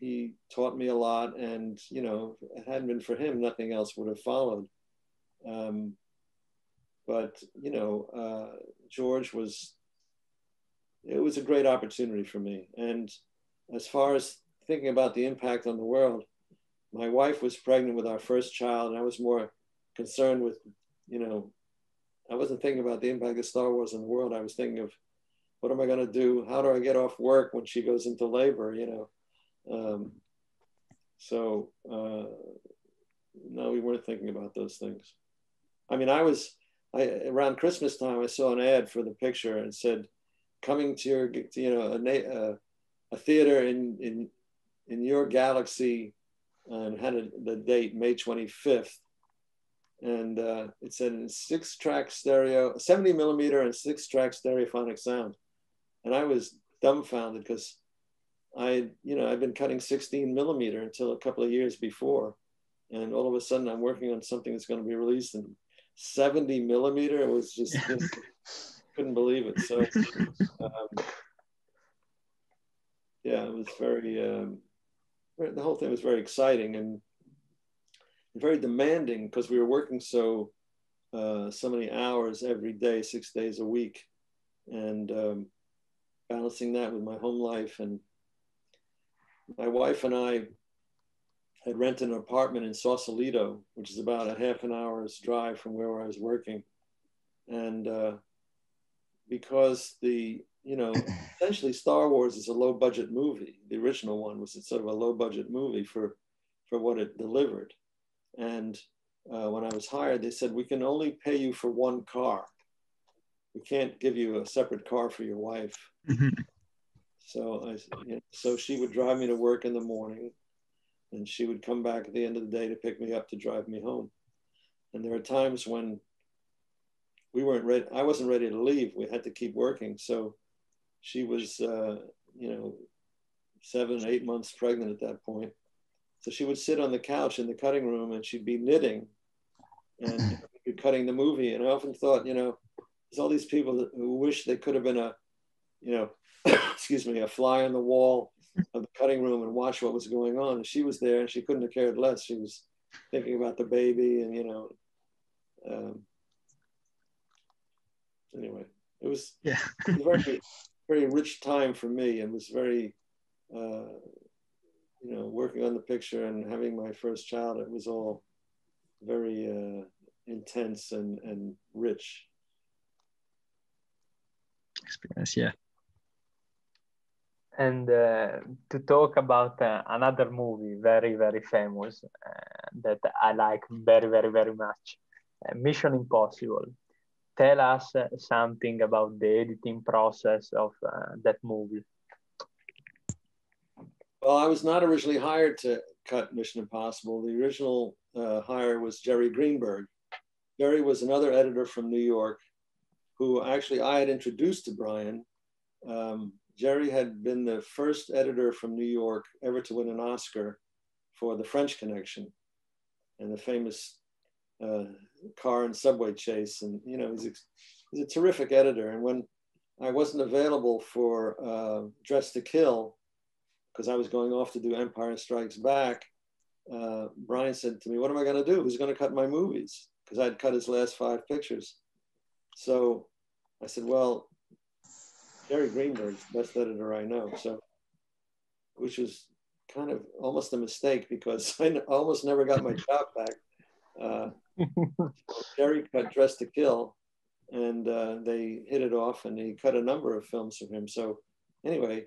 he taught me a lot. And you know, it hadn't been for him, nothing else would have followed. Um, but you know, uh, George was. It was a great opportunity for me, and as far as thinking about the impact on the world, my wife was pregnant with our first child, and I was more concerned with, you know, I wasn't thinking about the impact of Star Wars on the world. I was thinking of, what am I going to do? How do I get off work when she goes into labor? You know, um, so uh, no, we weren't thinking about those things. I mean, I was I, around Christmas time. I saw an ad for the picture and said, "Coming to your, you know, a, a, theater in in in your galaxy." and had a, the date May 25th. And uh, it said in six track stereo, 70 millimeter and six track stereophonic sound. And I was dumbfounded because I, you know, I've been cutting 16 millimeter until a couple of years before. And all of a sudden I'm working on something that's going to be released in 70 millimeter. It was just, just couldn't believe it. So, um, yeah, it was very, um, the whole thing was very exciting and very demanding because we were working so uh, so many hours every day, six days a week, and um, balancing that with my home life and my wife and I had rented an apartment in Sausalito, which is about a half an hour's drive from where I was working. And uh, because the, you know, essentially Star Wars is a low budget movie. The original one was sort of a low budget movie for, for what it delivered. And uh, when I was hired, they said, we can only pay you for one car. We can't give you a separate car for your wife. So I, you know, so she would drive me to work in the morning, and she would come back at the end of the day to pick me up to drive me home. And there are times when we weren't ready. I wasn't ready to leave. We had to keep working. So she was, uh, you know, seven, eight months pregnant at that point. So she would sit on the couch in the cutting room and she'd be knitting and cutting the movie. And I often thought, you know, there's all these people who wish they could have been a, you know, excuse me, a fly on the wall of the cutting room and watch what was going on. And she was there and she couldn't have cared less. She was thinking about the baby and, you know, um, anyway, it was,
yeah.
a very, very rich time for me. and was very, uh, you know, working on the picture and having my first child, it was all very uh, intense and, and rich.
Experience, yeah.
And uh, to talk about uh, another movie very very famous uh, that i like very very very much uh, mission impossible. Tell us uh, something about the editing process of uh, that movie
well i was not originally hired to cut mission impossible the original hire was jerry greenberg jerry was another editor from new york who actually i had introduced to brian um, Jerry had been the first editor from New York ever to win an Oscar for The French Connection and the famous uh, car and subway chase. And, you know, he's, he's a terrific editor. And when I wasn't available for uh, Dressed to Kill, because I was going off to do Empire Strikes Back, uh, Brian said to me, What am I going to do? Who's going to cut my movies? Because I'd cut his last five pictures. So I said, Well, Jerry Greenberg's the best editor I know. So, which was kind of almost a mistake because I almost never got my job back. Uh, Jerry cut Dressed to Kill, and uh, they hit it off, and he cut a number of films for him. So, anyway,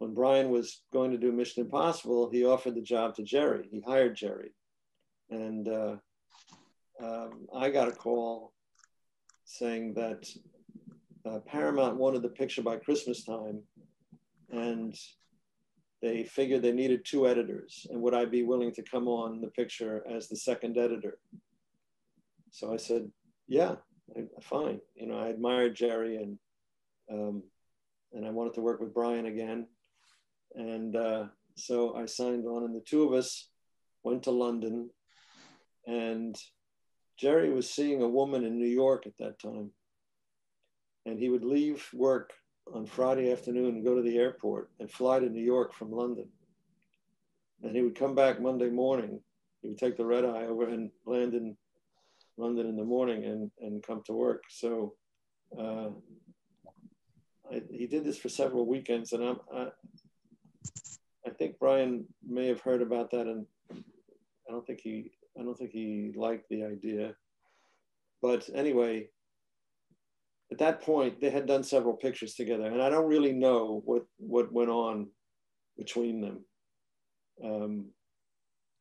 when Brian was going to do Mission Impossible, he offered the job to Jerry. He hired Jerry, and uh, um, I got a call saying that uh, Paramount wanted the picture by Christmas time, and they figured they needed two editors, and would I be willing to come on the picture as the second editor? So I said, yeah, fine. You know, I admired Jerry, and um, and I wanted to work with Brian again, and uh, so I signed on, and the two of us went to London, and Jerry was seeing a woman in New York at that time and he would leave work on Friday afternoon and go to the airport and fly to New York from London. And he would come back Monday morning. He would take the red eye over and land in London in the morning and, and come to work. So uh, I, he did this for several weekends, and I'm, I, I think Brian may have heard about that, and I don't think he I don't think he liked the idea. But anyway, at that point, they had done several pictures together, and I don't really know what what went on between them. Um,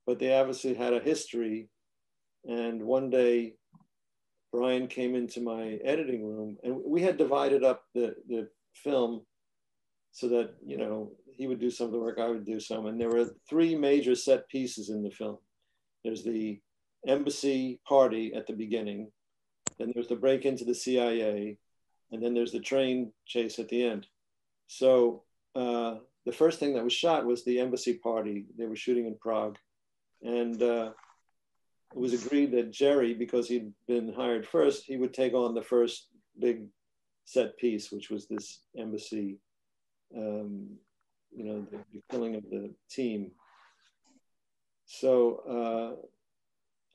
but they obviously had a history. And one day, Brian came into my editing room, and we had divided up the the film so that you know he would do some of the work, I would do some, and there were three major set pieces in the film. There's the embassy party at the beginning, then there's the break into the CIA, and then there's the train chase at the end. So uh, the first thing that was shot was the embassy party. They were shooting in Prague, and uh, it was agreed that Jerry, because he'd been hired first, he would take on the first big set piece, which was this embassy, um, you know, the, the, killing of the team. So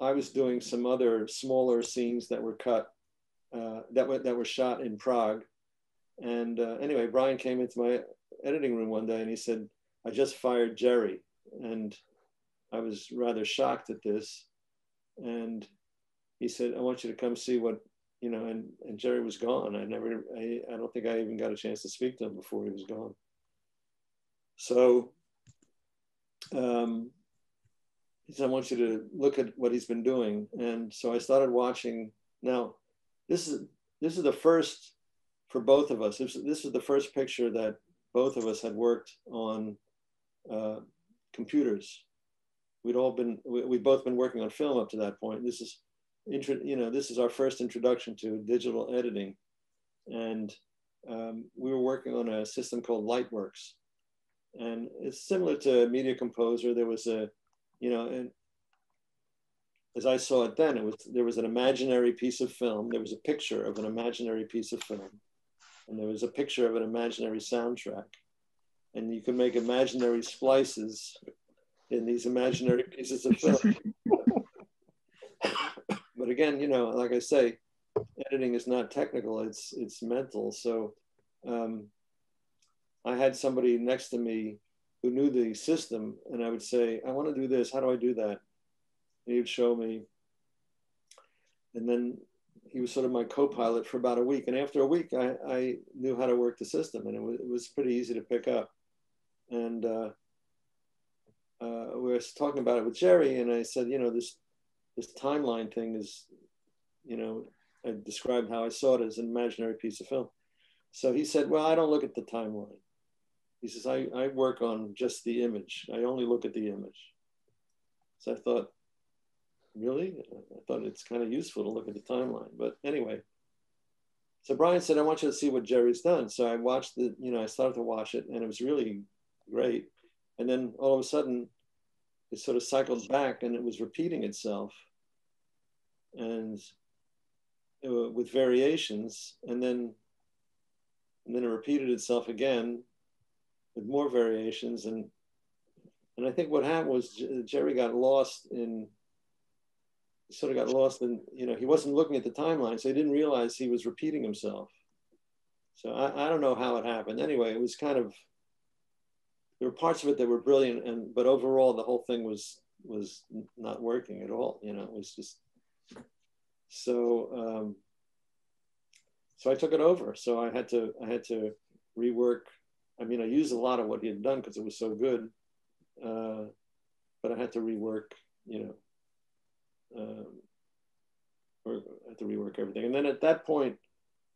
uh, I was doing some other smaller scenes that were cut uh, that were that were shot in Prague. And uh, anyway, Brian came into my editing room one day and he said, I just fired Jerry, and I was rather shocked at this. And he said, I want you to come see what, you know, and, and Jerry was gone. I never, I, I don't think I even got a chance to speak to him before he was gone. So um, he said, I want you to look at what he's been doing. And so I started watching. Now, this is this is the first for both of us. This, this is the first picture that both of us had worked on uh, computers. We'd all been we, we'd both been working on film up to that point. This is you know this is our first introduction to digital editing, and um, we were working on a system called Lightworks, and it's similar to Media Composer. There was a you know, and as I saw it then, it was there was an imaginary piece of film. There was a picture of an imaginary piece of film, and there was a picture of an imaginary soundtrack, and you could make imaginary splices in these imaginary pieces of film. but again, you know, like I say, editing is not technical; it's it's mental. So um, I had somebody next to me who knew the system, and I would say, I want to do this. How do I do that? And he would show me. And then he was sort of my co-pilot for about a week. And after a week, I, I knew how to work the system, and it was, it was pretty easy to pick up. And uh, uh, we were talking about it with Jerry, and I said, you know, this this timeline thing is, you know, I described how I saw it as an imaginary piece of film. So he said, well, I don't look at the timeline. He says, I, I work on just the image. I only look at the image. So I thought, really? I thought it's kind of useful to look at the timeline. But anyway, so Brian said, I want you to see what Jerry's done. So I watched the, you know, I started to watch it and it was really great. And then all of a sudden, it sort of cycled back and it was repeating itself and uh, with variations. And then, and then it repeated itself again with more variations. And and I think what happened was Jerry got lost in sort of got lost in you know he wasn't looking at the timeline, so he didn't realize he was repeating himself. So I, I don't know how it happened. Anyway, it was kind of there were parts of it that were brilliant, and but overall the whole thing was was not working at all. You know, it was just so. Um, so I took it over. So I had to I had to rework I mean, I used a lot of what he had done because it was so good, uh, but I had to rework, you know, um, or I had to rework everything. And then at that point,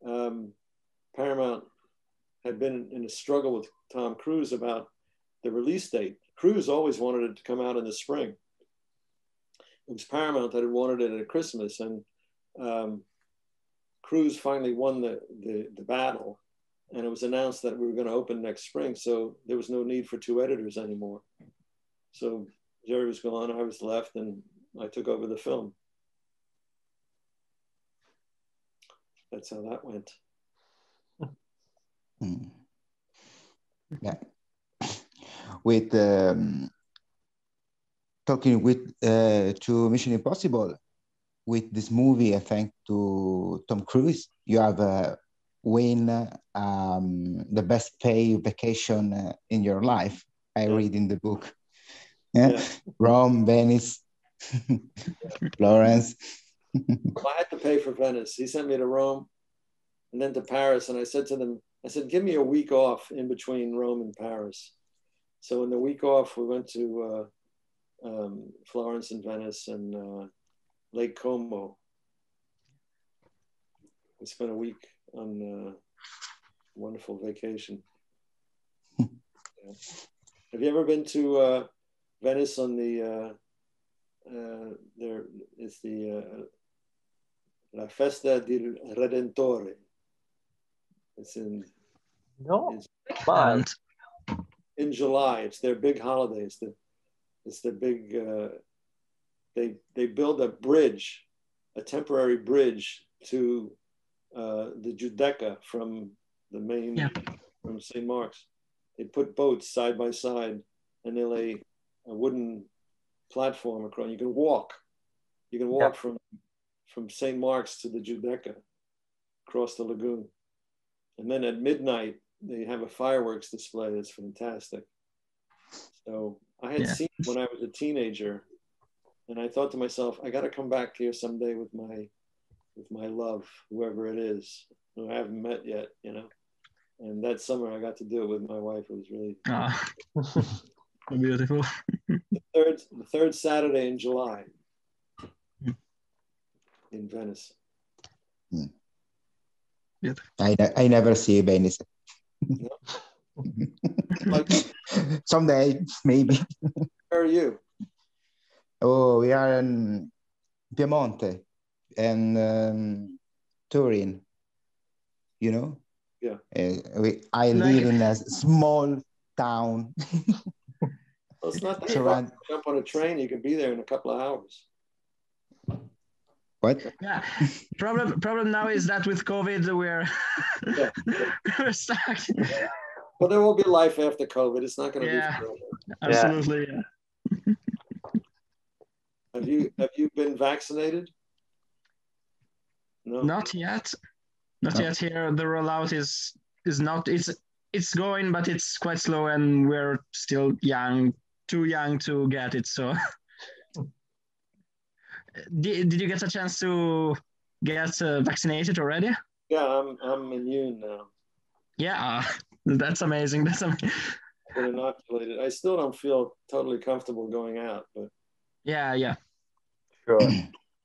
um, Paramount had been in a struggle with Tom Cruise about the release date. Cruise always wanted it to come out in the spring. It was Paramount that had wanted it at Christmas, and um, Cruise finally won the, the, the battle and it was announced that we were going to open next spring. So there was no need for two editors anymore. So Jerry was gone, I was left, and I took over the film. That's how that went.
Hmm. Yeah. With um, talking with uh, to Mission Impossible, with this movie, I think to Tom Cruise, you have a win um, the best pay vacation uh, in your life. I yeah. read in the book. Yeah. yeah. Rome, Venice, Florence.
I had to pay for Venice. He sent me to Rome and then to Paris. And I said to them, I said, give me a week off in between Rome and Paris. So in the week off, we went to uh, um, Florence and Venice and uh, Lake Como. We spent a week on a wonderful vacation. yeah. Have you ever been to uh, Venice on the uh, uh, there is the uh, La Festa di Redentore. It's in
no,
it's in July. It's their big holiday. It's the it's the big. Uh, they they build a bridge, a temporary bridge to uh, the Giudecca from the main yeah. from St. Mark's. They put boats side by side and they lay a wooden platform across. You can walk. You can walk yeah. from from St. Mark's to the Giudecca across the lagoon. And then at midnight, they have a fireworks display that's fantastic. So I had
Yeah.
seen it when I was a teenager, and I thought to myself, I got to come back here someday with my with my love, whoever it is, who I haven't met yet, you know. And that summer, I got to do it with my wife. It was really
Ah, beautiful.
third the third Saturday in July in Venice.
I, ne- I never see Venice.
Like,
Someday, maybe.
where are you?
Oh, we are in Piemonte and um, Turin. You know?
Yeah.
Uh, we, I
Like-
live in a small town.
Well, it's not that
Surround-
far. Jump on a train, you can be there in a couple of hours.
What?
Yeah. Problem problem now is that with COVID we're
Yeah.
we're stuck.
Well, there will be life after COVID. It's not going to
Yeah.
be. forever.
Absolutely. Yeah.
Have you have you been vaccinated? No.
Not yet. Not
No.
yet here. The rollout is is not it's it's going but it's quite slow and we're still young, too young to get it. So did, did you get a chance to get uh, vaccinated already?
Yeah, I'm I'm immune now.
Yeah, that's amazing. That's amazing.
Inoculated. I still don't feel totally comfortable going out, but
Yeah, yeah.
Sure.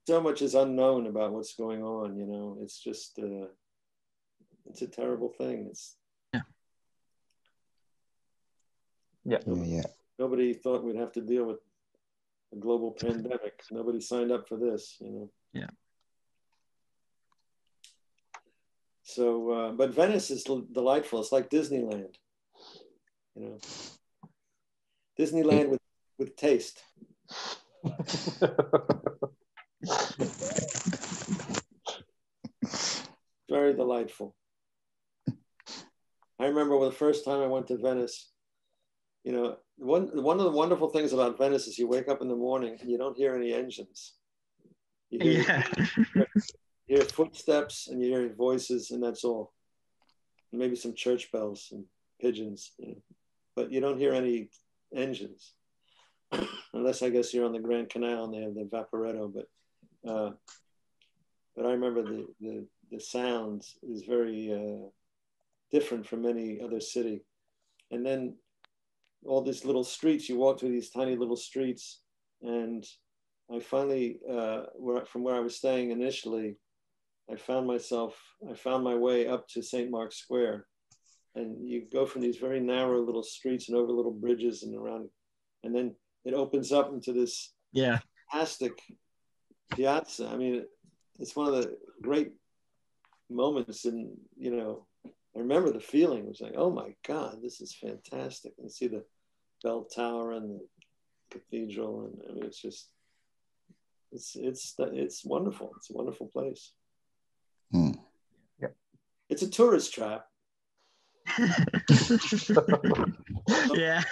so much is unknown about what's going on. You know, it's just uh, it's a terrible thing. It's
Yeah, yeah.
nobody thought we'd have to deal with a global pandemic. Nobody signed up for this. You know.
Yeah.
So, uh, but Venice is l- delightful. It's like Disneyland. You know, Disneyland with with taste. very delightful. I remember when the first time I went to Venice, you know, one one of the wonderful things about Venice is you wake up in the morning and you don't hear any engines. You hear,
Yeah.
you hear footsteps and you hear voices, and that's all. And maybe some church bells and pigeons, you know. but you don't hear any engines, unless I guess you're on the Grand Canal and they have the Vaporetto. But uh, but I remember the the the sounds is very uh, different from any other city, and then all these little streets. You walk through these tiny little streets, and I finally, uh, where, from where I was staying initially, I found myself, I found my way up to St. Mark's Square. And you go from these very narrow little streets and over little bridges and around, and then it opens up into this
Yeah.
fantastic piazza. I mean, it's one of the great moments and you know, I remember the feeling. It was like, oh my God, this is fantastic. And see the bell tower and the cathedral. And I mean, it's just, it's, it's, it's wonderful. It's a wonderful place.
Hmm.
It's a tourist trap.
yeah.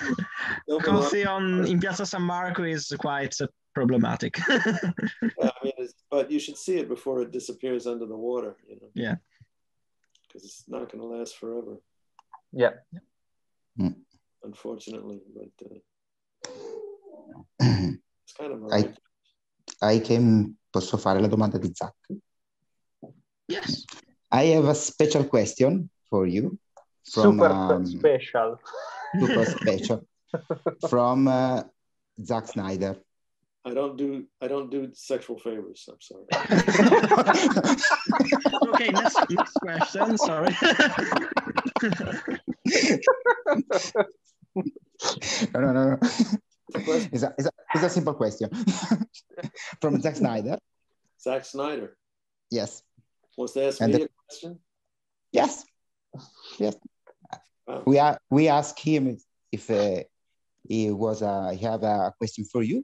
Don't get me wrong.
Coffee on in Piazza San Marco is quite problematic.
Yeah, I mean, it's, but you should see it before it disappears under the water, you know.
Yeah.
Because it's not going to last forever,
yeah.
unfortunately. But uh, it's kind of
I, I can, posso fare la domanda di Zack?
yes.
I have a special question for you. From,
Super
um,
special.
Super special. From uh, Zack Snyder.
I don't do I don't do sexual favors. I'm sorry.
Okay, next, next question. Sorry.
no, no, no. no.
question?
It's a, it's, a, it's a simple question. From Zack Snyder.
Zack Snyder
Yes.
wants to ask
And
me
the-
a question.
Yes. Yes.
Wow.
We are. We asked him if, if uh, he was. Uh, he have a question for you.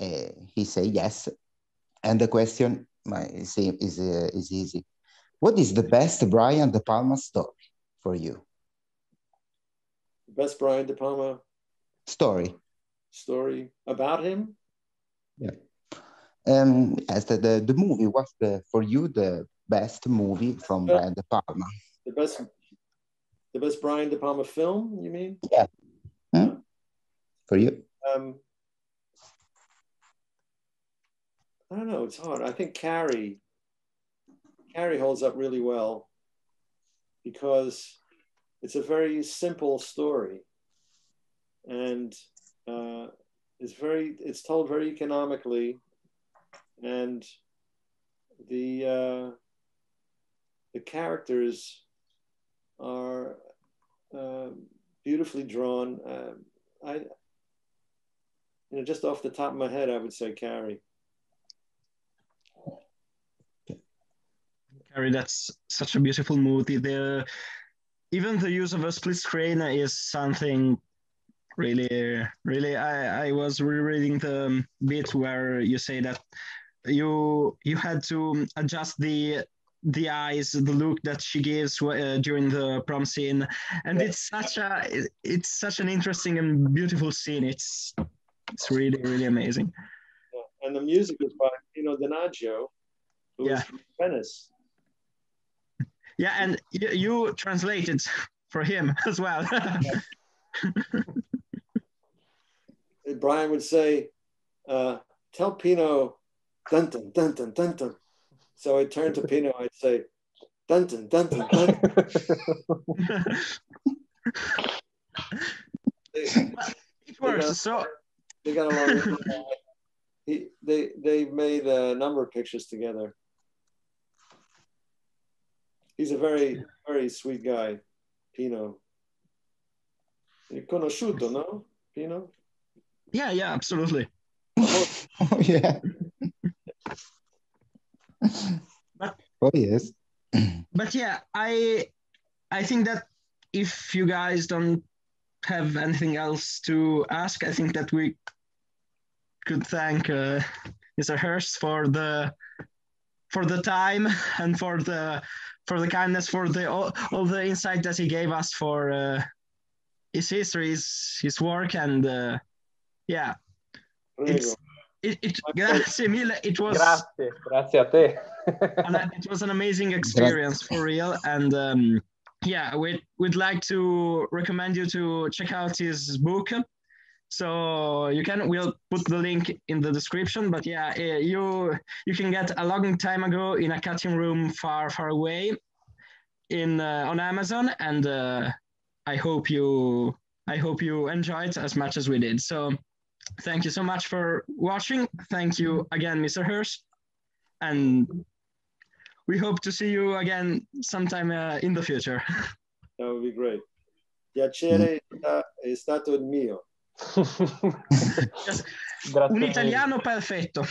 Uh, he say yes, and the question my, is is, uh, is easy. What is the best Brian De Palma story for you?
The Best Brian De Palma
Story.
story about him. Yeah.
Um, as the, the the movie was the for you the best movie from
Yeah.
Brian De Palma.
The best the best Brian De Palma film, you mean?
Yeah. Hmm? for you?
Um, I don't know. It's hard. I think Carrie, Carrie holds up really well because it's a very simple story, and uh, it's very it's told very economically, and the uh, the characters are uh, beautifully drawn. Uh, I, you know, just off the top of my head, I would say Carrie.
Carrie, that's such a beautiful movie. The even the use of a split screen is something really, really. I I was rereading the bit where you say that you you had to adjust the the eyes, the look that she gives uh, during the prom scene, and yeah. it's such a it's such an interesting and beautiful scene. It's it's really really amazing.
Yeah. And the music is by Pino Donaggio, who yeah. from Venice.
Yeah, and you, you translated for him as well.
Brian would say, uh, "Tell Pino, dun dun dun dun dun dun." So I turned to Pino, I'd say, dun dun dun dun dun.
it works. so
they got along. he, they they made a number of pictures together. He's a very very sweet guy, Pino. You conosciuto, no, Pino?
Yeah, yeah, absolutely.
oh yeah
but
oh yes
but yeah i i think that if you guys don't have anything else to ask i think that we could thank uh, mr Hirsch for the for the time and for the for the kindness for the all, all the insight that he gave us for uh, his history his, his work and uh, yeah it's it, it, grazie mille. It was
grazie, grazie a te.
and it was an amazing experience for real. And um, yeah, we'd, we'd like to recommend you to check out his book. So you can we'll put the link in the description. But yeah, eh, you you can get a long time ago in a cutting room far far away in uh, on Amazon, and uh, I hope you I hope you enjoyed as much as we did. So thank you so much for watching. Thank you again, Mr. Hirsch. And we hope to see you again sometime uh, in the future.
That would be great. Piacere è stato il mio.
Un italiano perfetto.